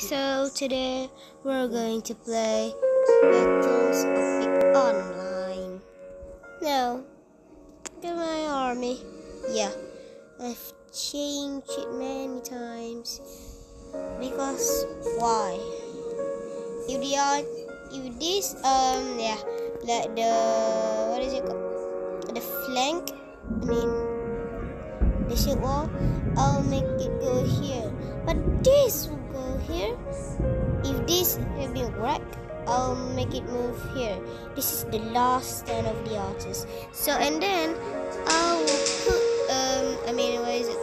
so today we're going to play Battles Epic Online. Now, get my army. Yeah, I've changed it many times. Because why? If the if this um yeah, like the what is it called? The flank. I mean, the shield wall. I'll make it go here. But this here. If this will wrecked, I'll make it move here. This is the last stand of the artist. So and then I will put um I mean what is it?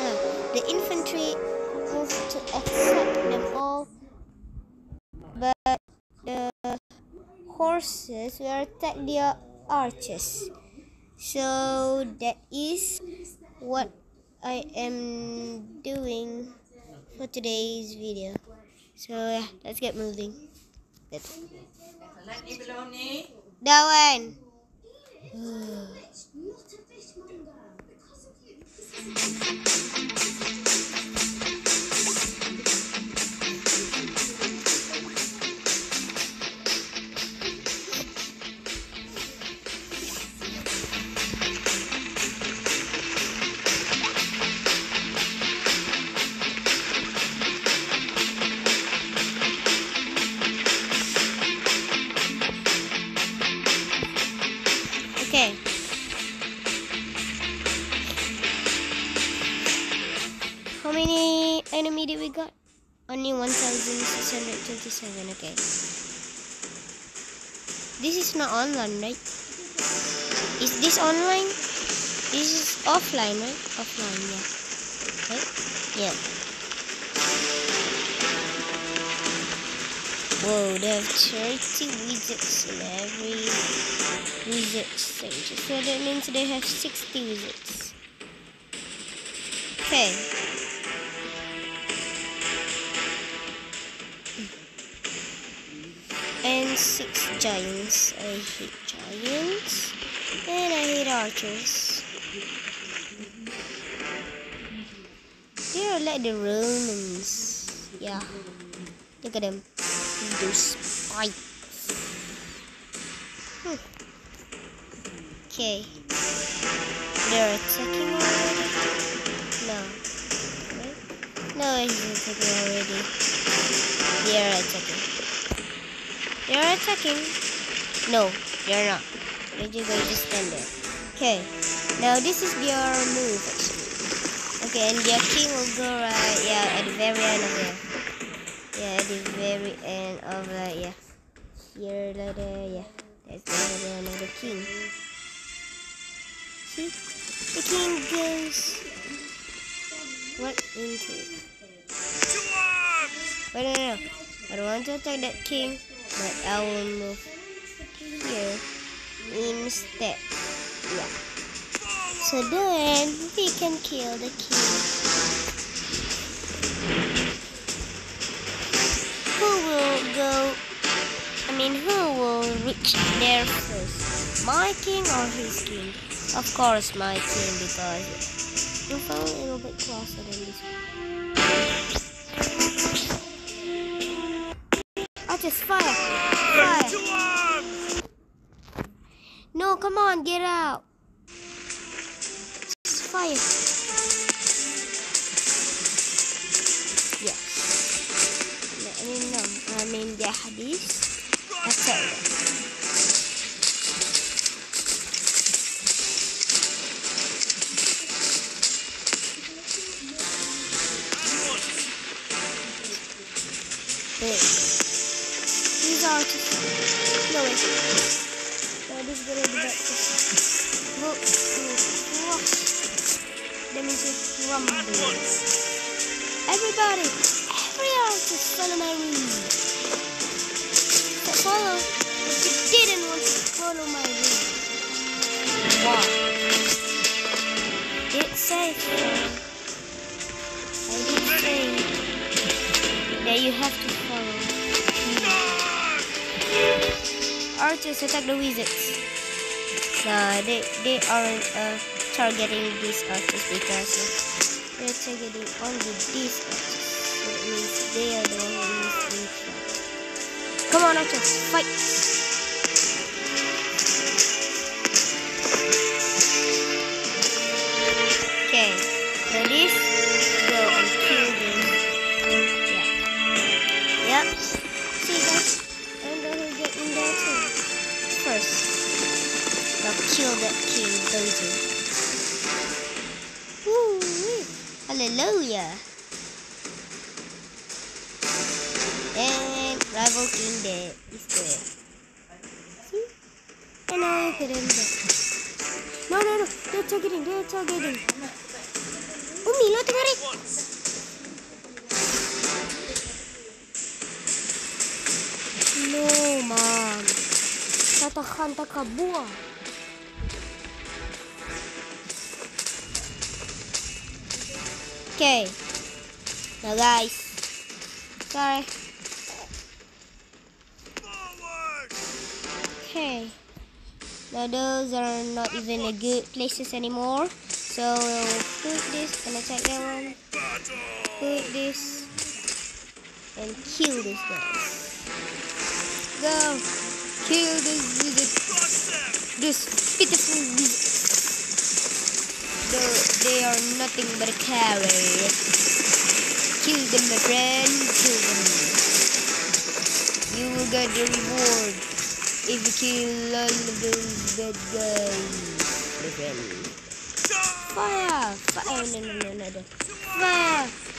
Uh, the infantry move to accept them all. But the horses will attack the archers. So that is what I am doing for today's video. So yeah, let's get moving. Let's. Okay. How many enemy did we got? Only 1627. Okay. This is not online, right? Is this online? This is offline, right? Offline, yeah. Right? Yeah. Whoa, they have 30 wizards in every wizard stage. So that means they have 60 wizards. Okay. And six giants. I hate giants. And I hate archers. They're like the Romans. Yeah. Look at them. Those spikes. Hmm. Okay. They're attacking already? No. Right? No, he's attacking already. They are attacking. They are attacking. No, they're not. They're just going to stand there. Okay. Now this is their move actually. Okay, and their king will go right, yeah, at the very end of there. Yeah, at the very end of that, yeah. Here, like there, yeah. That's the end of the king. See? The king goes right into it. But no, no, no. I don't want to attack that king, but I will move here instead. Yeah. So then we can kill the king. Reach there first? My king or his king? Of course, my king because you found a little bit closer than this one. I just fire, fire. No, come on, get out. Just fire. That you have to follow. Archers attack the wizards. Nah, they they aren't uh, targeting these archers because they're targeting only these archers. So it means they are the ones in Come on, Nacho, fight! Bowser. Woo! Hallelujah! And rival king dead is dead. See? And look at him No, no, no! They're targeting! They're targeting! Oh, Umi, lo tarik! No, mom. Tatakan takabuah. Okay. Now guys. Sorry. Okay. Now those are not even a good places anymore. So put this and attack that one. Put this and kill this guy. Go. Kill this this pitiful though they are nothing but a coward. Kill them, my friend. Kill them. You will get the reward if you kill all of those bad guys, my friend. Fire! Fire! No, no, no, no, no. Fire!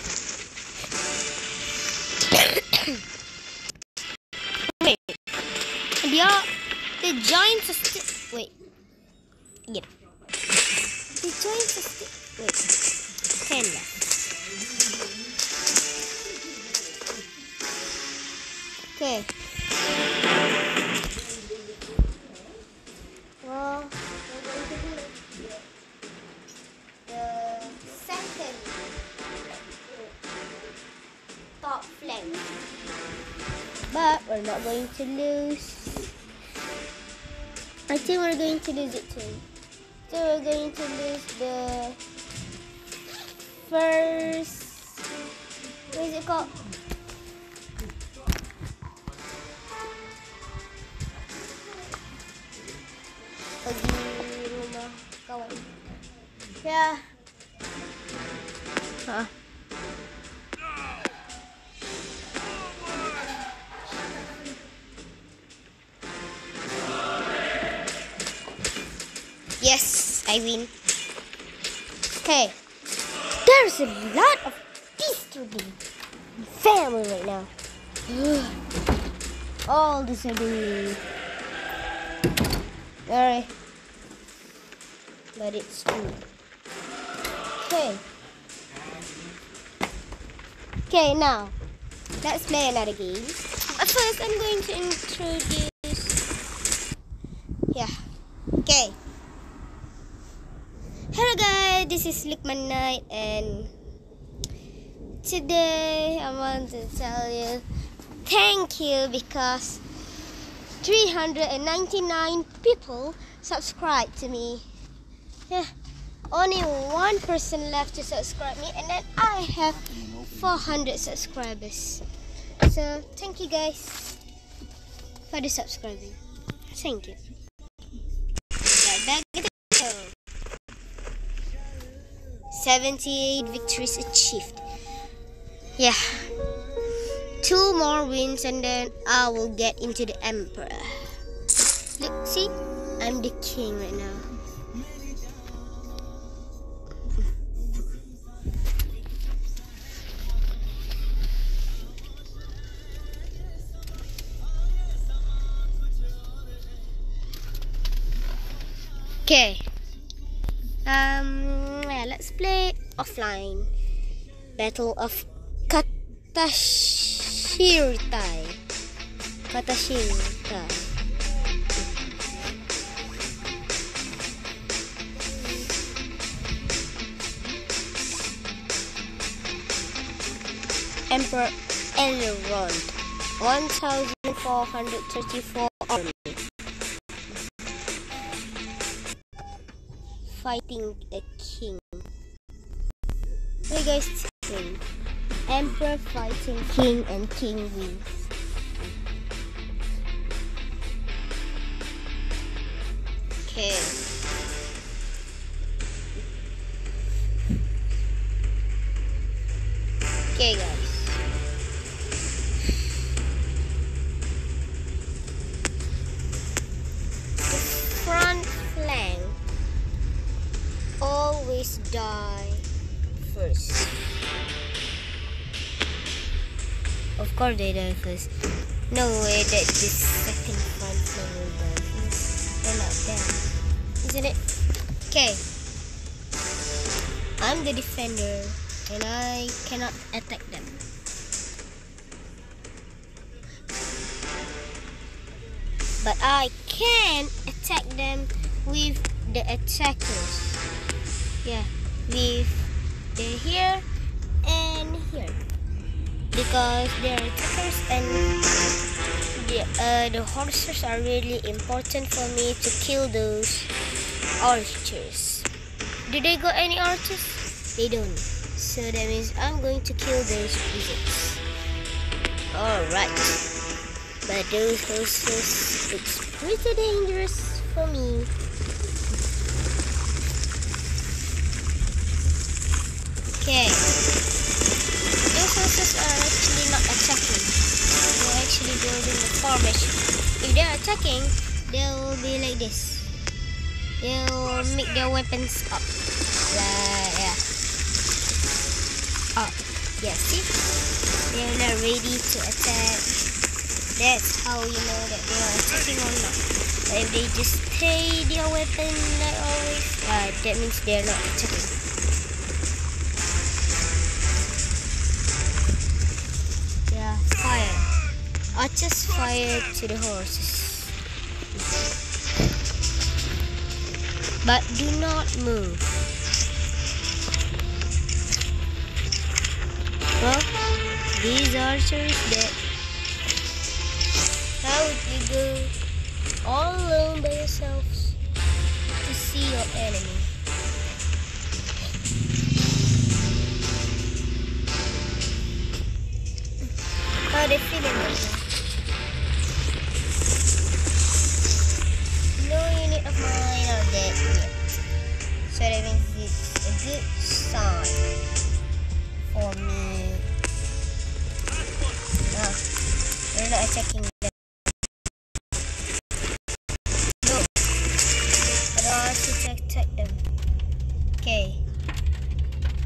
Not going to lose. I think we're going to lose it too. So we're going to lose the first, what is it called? Yes, I win. Okay. There's a lot of disturbing family right now. All disturbing. Alright. But it's true. Okay. Okay, now. Let's play another game. But first, I'm going to introduce... Yeah. Okay. Hello guys, this is Luqman Knight and today I want to tell you thank you because 399 people subscribe to me. Yeah, only one person left to subscribe me and then I have 400 subscribers. So thank you guys for the subscribing. Thank you. Right back 78 victories achieved. Yeah. Two more wins and then I will get into the Emperor. Look, see? I'm the king right now. Okay. Um let's play offline. Battle of Katashirtai. Katashirta. Emperor Elrond. 1434 army. Fighting a king. Hey guys, Emperor fighting King and King wins. Okay. Okay guys. First. Of course they die first. No way that this second flank will die. They're not dead. Isn't it? Okay. I'm the defender and I cannot attack them. But I can attack them with the attackers. Yeah, with here and here. Because they're attackers and the, uh, the horses are really important for me to kill those archers. Do they got any archers? They don't. So that means I'm going to kill those wizards. Alright. But those horses looks pretty dangerous for me. Okay. Those horses are actually not attacking. They're actually building a formation. If they're attacking, they will be like this. They will make their weapons up. Like, yeah. Up. Yeah, see? They're not ready to attack. That's how you know that they are attacking or not. But if they just stay their weapon like always, uh, that means they're not attacking. Archers fire to the horses. But do not move. Well, these archers that how would you go all alone by yourselves to see your enemy? How they feeling good sign for me. Ah, they're not attacking them. No. I don't want to attack them. Okay.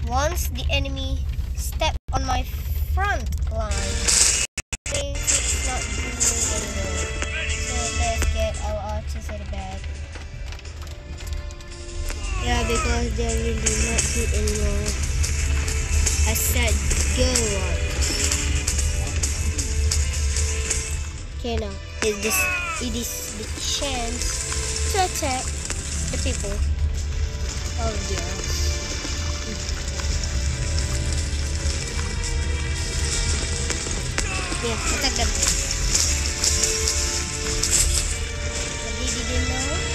Once the enemy it is, it is the chance to attack the people of the earth. Yeah, attack them. But they didn't know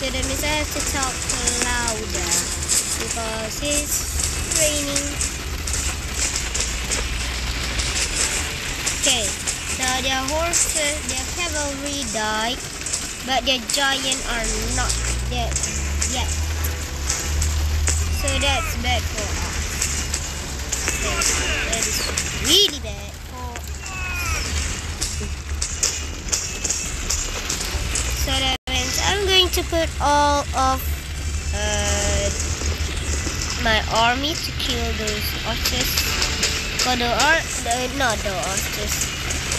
so that means I have to talk louder because it's raining. Okay, now their horses, their cavalry died, but their giant are not dead yet. So that's bad for us. That is really bad to put all of uh, my army to kill those archers. For the art, the, not the archers,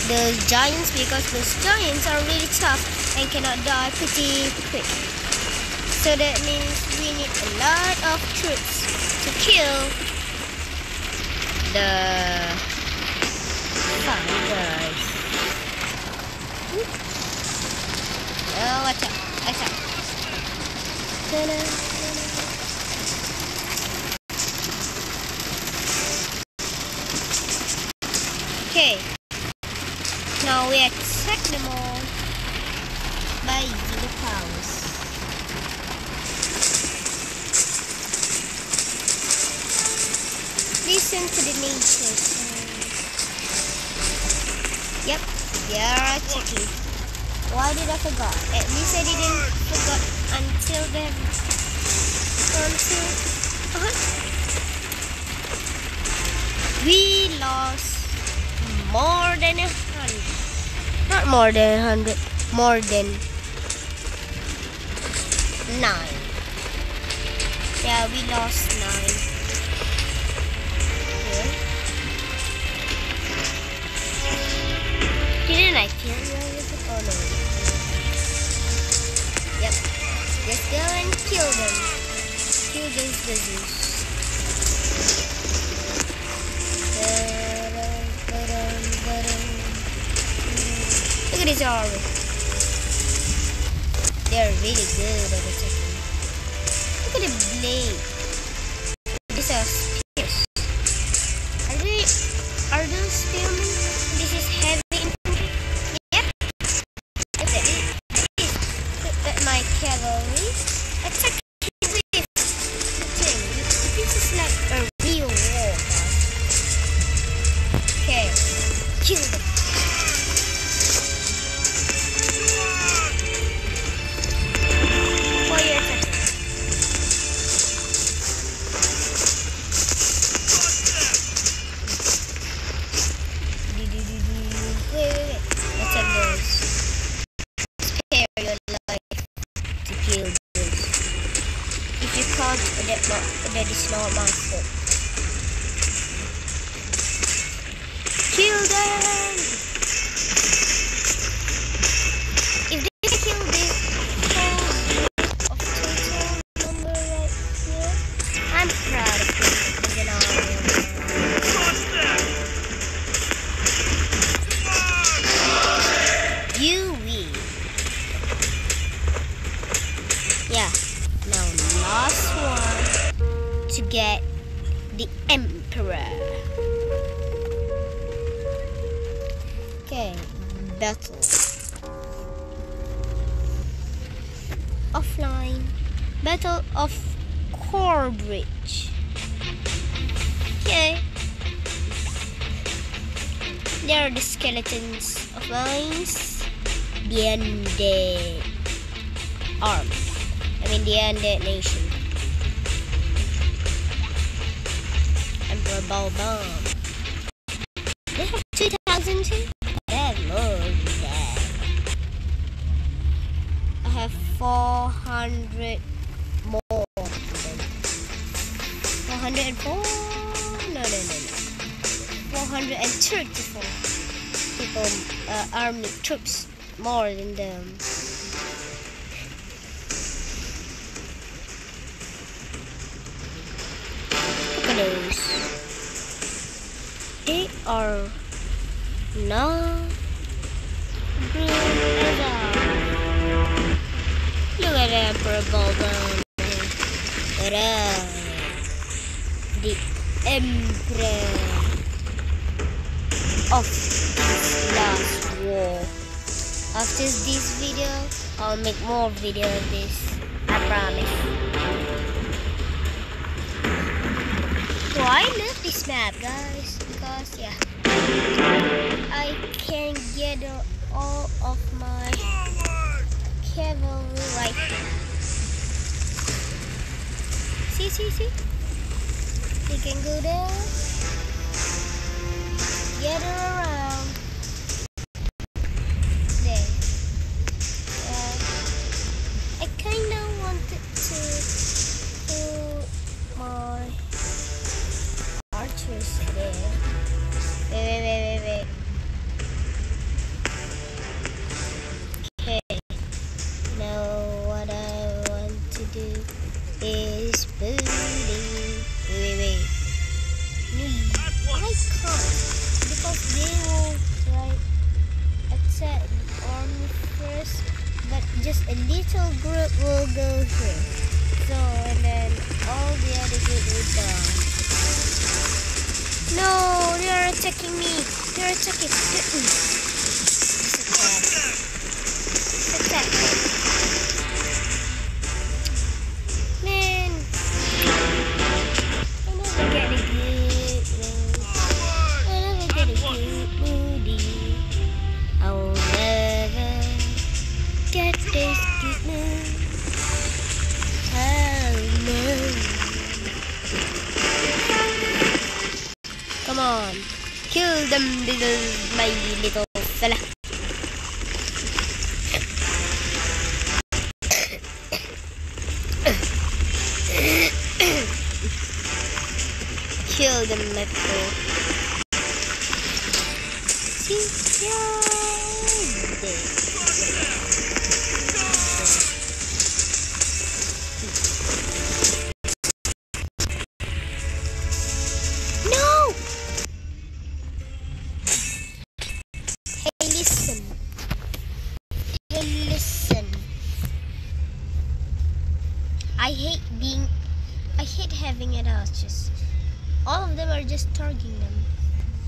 the giants because those giants are really tough and cannot die pretty quick. So that means we need a lot of troops to kill the fun guys. Oh, watch out, watch out. Ta-da, more than hundred. More than nine. Yeah, we lost nine. Okay. Didn't I kill you? Oh no. Yep. Just go and kill them. Kill those business. Army. They're really good at attacking. Look at the blade. The emperor. Okay, battle. Offline. Battle of Corbridge. Okay. There are the skeletons of mines. The undead army. I mean the undead nation. Emperor Balbon. They have 2,000 too? That looks bad. I have 400 more than 404? No, no, no, no. 434 people, uh, army troops more than them. Look at those. Are not good at. Look at that purple down there. Uh, the Emperor of this last war. After this video, I'll make more video of this. I promise. So I love this map, guys, because yeah, I can get all of my cavalry right here. See, see, see. They can go there. Get around. Booty. Wait, wait, wait. No, I can't because they will try attack the army first, but just a little group will go here. So and then all the other group will die. No, they are attacking me. They are attacking. It's attack. Attack. On, kill them little, my little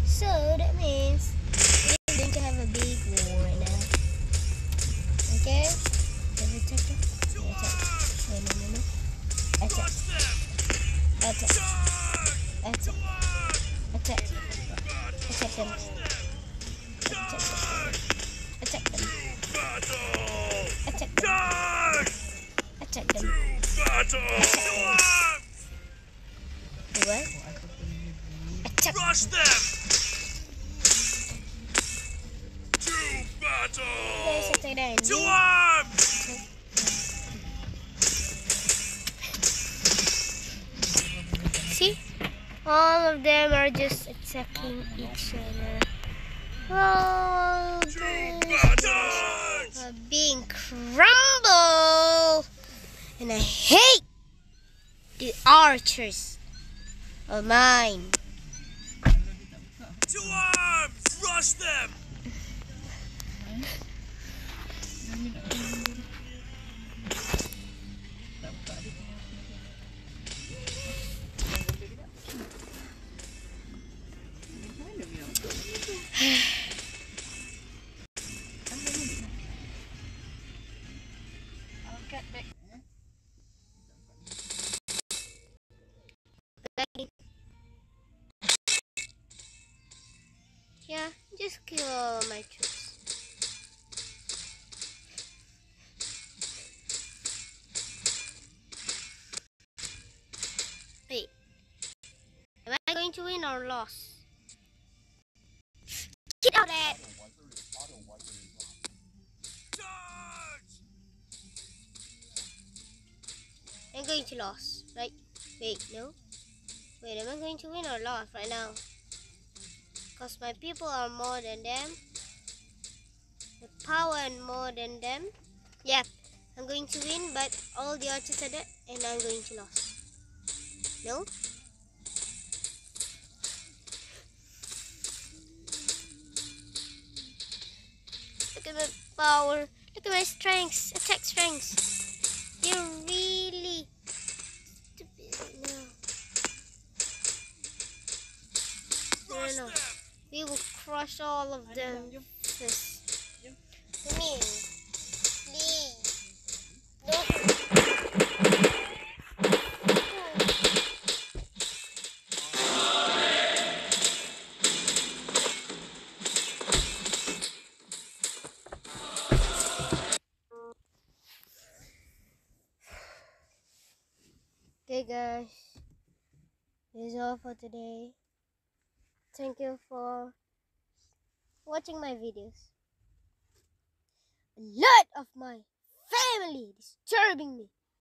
So that means we're going to have a big war now. Okay? Checked it? Yeah, check. No, no, no, no. Attack. Attack. Attack. Attack. Attack them. Attack them. Attack them. Attack them. Attack them. Do what? Attack them! To battle! Guys, attack them. To arms! See? All of them are just attacking each other. Oh, to these battle! are being crumbled. And I hate the archers of mine. To arms! Rush them! Or lose? Get out there! Charge! I'm going to lose, right? Wait, no? Wait, am I going to win or lose right now? Because my people are more than them. The power and more than them. Yep, I'm going to win, but all the archers are dead, and I'm going to lose. No? Power. Look at my strengths. Attack strengths. You're really stupid. No. No, no, no. We will crush all of them. Come all for today. Thank you for watching my videos. A lot of my family disturbing me.